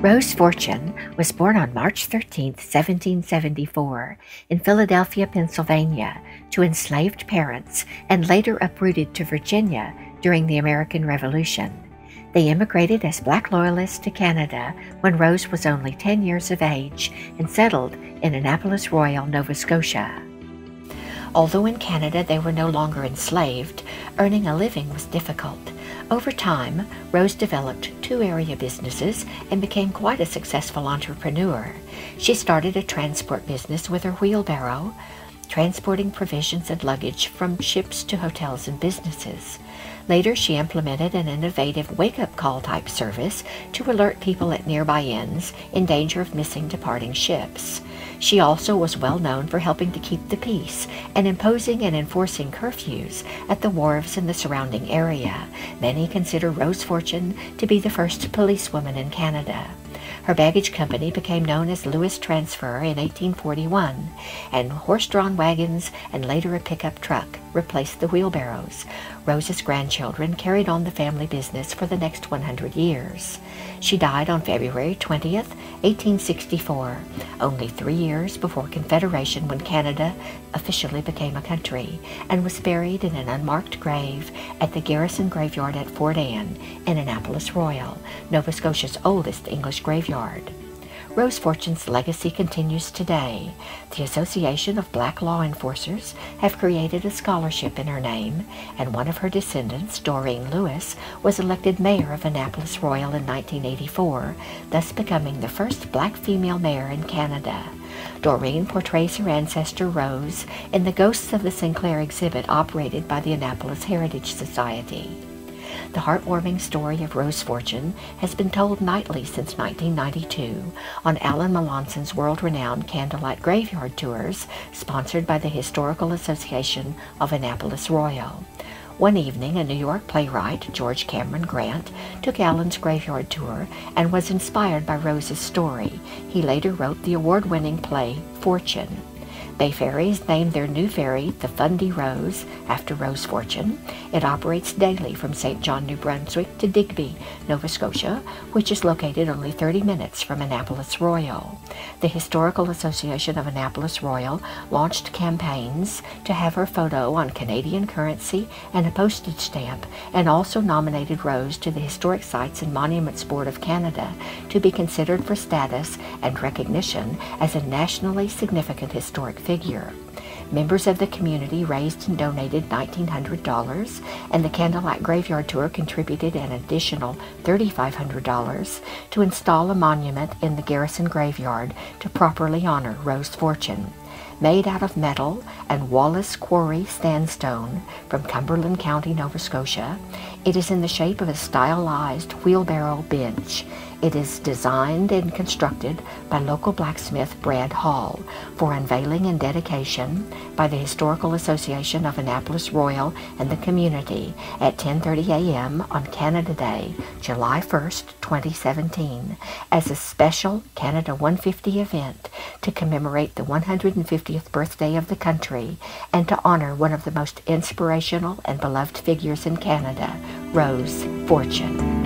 Rose Fortune was born on March 13, 1774, in Philadelphia, Pennsylvania, to enslaved parents and later uprooted to Virginia during the American Revolution. They immigrated as black loyalists to Canada when Rose was only 10 years of age and settled in Annapolis Royal, Nova Scotia. Although in Canada they were no longer enslaved, earning a living was difficult. Over time, Rose developed two area businesses and became quite a successful entrepreneur. She started a transport business with her wheelbarrow, transporting provisions and luggage from ships to hotels and businesses. Later, she implemented an innovative wake up call type service to alert people at nearby inns in danger of missing departing ships. She also was well known for helping to keep the peace and imposing and enforcing curfews at the wharves in the surrounding area. Many consider Rose Fortune to be the first policewoman in Canada. Her baggage company became known as Lewis Transfer in 1841, and horse-drawn wagons and later a pickup truck replaced the wheelbarrows. Rose's grandchildren carried on the family business for the next 100 years. She died on February 20th, 1864, only three years before Confederation when Canada officially became a country, and was buried in an unmarked grave at the Garrison Graveyard at Fort Anne in Annapolis Royal, Nova Scotia's oldest English graveyard. Rose Fortune's legacy continues today. The Association of Black Law Enforcers have created a scholarship in her name, and one of her descendants, Daurene Lewis, was elected mayor of Annapolis Royal in 1984, thus becoming the first black female mayor in Canada. Doreen portrays her ancestor Rose in the Ghosts of the Sinclair exhibit operated by the Annapolis Heritage Society. The heartwarming story of Rose Fortune has been told nightly since 1992 on Alan Melanson's world-renowned Candlelight Graveyard Tours, sponsored by the Historical Association of Annapolis Royal. One evening, a New York playwright, George Cameron Grant, took Alan's graveyard tour and was inspired by Rose's story. He later wrote the award-winning play Fortune. Bay Ferries named their new ferry the Fundy Rose after Rose Fortune. It operates daily from St. John, New Brunswick to Digby, Nova Scotia, which is located only 30 minutes from Annapolis Royal. The Historical Association of Annapolis Royal launched campaigns to have her photo on Canadian currency and a postage stamp, and also nominated Rose to the Historic Sites and Monuments Board of Canada to be considered for status and recognition as a nationally significant historic figure. Members of the community raised and donated $1,900, and the Candlelight Graveyard Tour contributed an additional $3,500 to install a monument in the Garrison Graveyard to properly honor Rose Fortune made out of metal and Wallace Quarry sandstone from Cumberland County, Nova Scotia. It is in the shape of a stylized wheelbarrow bench. It is designed and constructed by local blacksmith Brad Hall for unveiling and dedication by the Historical Association of Annapolis Royal and the community at 10:30 a.m. on Canada Day, July 1st, 2017, as a special Canada 150 event to commemorate the 150th birthday of the country and to honor one of the most inspirational and beloved figures in Canada, Rose Fortune.